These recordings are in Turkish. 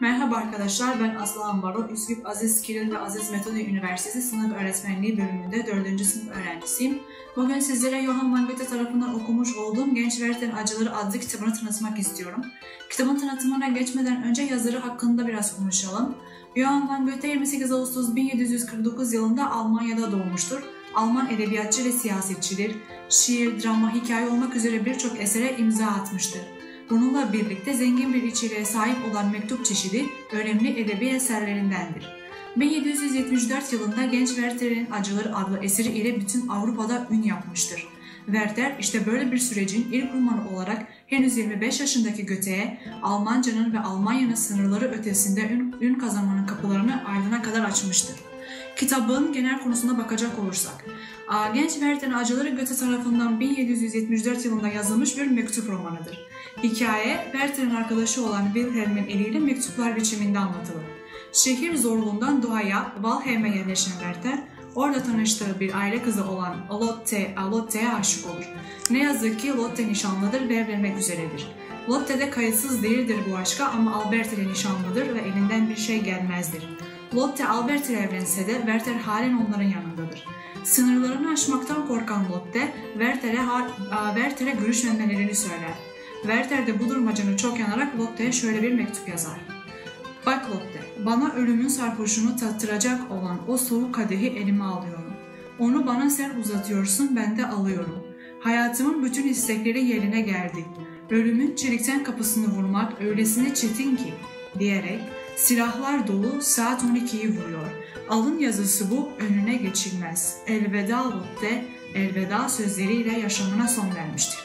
Merhaba arkadaşlar, ben Aslan Baro. Üsküp Aziz Kiril ve Aziz Metodi Üniversitesi Sınıf Öğretmenliği bölümünde 4. sınıf öğrencisiyim. Bugün sizlere Johann van Goethe tarafından okumuş olduğum Genç Werther'in Acıları adlı kitabını tanıtmak istiyorum. Kitabın tanıtımına geçmeden önce yazarı hakkında biraz konuşalım. Johann van Goethe 28 Ağustos 1749 yılında Almanya'da doğmuştur. Alman edebiyatçı ve siyasetçidir. Şiir, drama, hikaye olmak üzere birçok esere imza atmıştır. Bununla birlikte zengin bir içeriğe sahip olan mektup çeşidi önemli edebi eserlerindendir. 1774 yılında Genç Werther'in Acıları adlı eseri ile bütün Avrupa'da ün yapmıştır. Werther işte böyle bir sürecin ilk romanı olarak henüz 25 yaşındaki Goethe'ye Almanca'nın ve Almanya'nın sınırları ötesinde ün, ün kazanmanın kapılarını ardına kadar açmıştır. Kitabın genel konusuna bakacak olursak, Genç Werther'in Acıları Goethe tarafından 1774 yılında yazılmış bir mektup romanıdır. Hikaye, Werther'in arkadaşı olan Wilhelm'in eliyle mektuplar biçiminde anlatılır. Şehir zorluğundan doğaya, Valheim'e yerleşen Werther, orada tanıştığı bir aile kızı olan Lotte, Lotte'ye aşık olur. Ne yazık ki Lotte nişanlıdır ve evlenmek üzeredir. Lotte de kayıtsız değildir bu aşka ama Albert ile nişanlıdır ve elinden bir şey gelmezdir. Lotte Albert ile evlense de Werther halen onların yanındadır. Sınırlarını aşmaktan korkan Lotte, Werther'e Werther'e görüşmemelerini söyler. Werther de bu duruma canı çok yanarak Lotte'ye şöyle bir mektup yazar. Bak Lotte, bana ölümün sarhoşunu tattıracak olan o soğuk kadehi elime alıyorum. Onu bana sen uzatıyorsun, ben de alıyorum. Hayatımın bütün istekleri yerine geldi. Ölümün çelikten kapısını vurmak öylesine çetin ki, diyerek silahlar dolu saat 12'yi vuruyor. Alın yazısı bu, önüne geçilmez. Elveda Lotte, elveda sözleriyle yaşamına son vermiştir.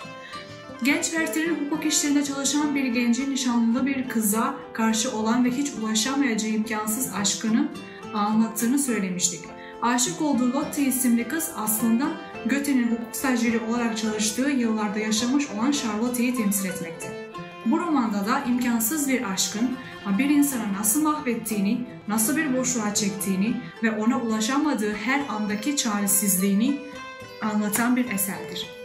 Genç Werther'in hukuk işlerinde çalışan bir gencin nişanlı bir kıza karşı olan ve hiç ulaşamayacağı imkansız aşkını anlattığını söylemiştik. Aşık olduğu Lotte isimli kız aslında Goethe'nin hukuk stajyeri olarak çalıştığı yıllarda yaşamış olan Charlotte'yi temsil etmekte. Bu romanda da imkansız bir aşkın bir insanı nasıl mahvettiğini, nasıl bir boşluğa çektiğini ve ona ulaşamadığı her andaki çaresizliğini anlatan bir eserdir.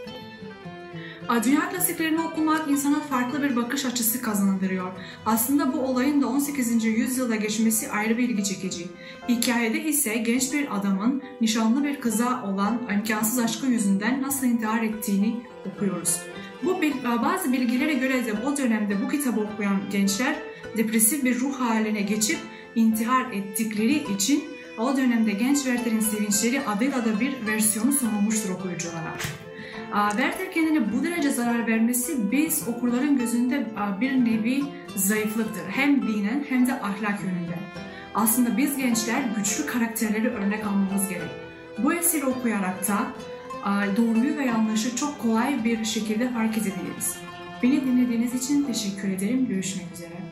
Dünya klasiklerini okumak insana farklı bir bakış açısı kazandırıyor. Aslında bu olayın da 18. yüzyılda geçmesi ayrı bir ilgi çekici. Hikayede ise genç bir adamın nişanlı bir kıza olan imkansız aşkı yüzünden nasıl intihar ettiğini okuyoruz. Bu bazı bilgilere göre de o dönemde bu kitabı okuyan gençler depresif bir ruh haline geçip intihar ettikleri için o dönemde genç Werther'in sevinçleri adıyla da bir versiyonu sunulmuştur okuyuculara. Werther kendine bu derece zarar vermesi biz okurların gözünde bir nevi zayıflıktır. Hem dinen hem de ahlak yönünde. Aslında biz gençler güçlü karakterleri örnek almamız gerek. Bu eseri okuyarak da doğruyu ve yanlışı çok kolay bir şekilde fark edebiliriz. Beni dinlediğiniz için teşekkür ederim. Görüşmek üzere.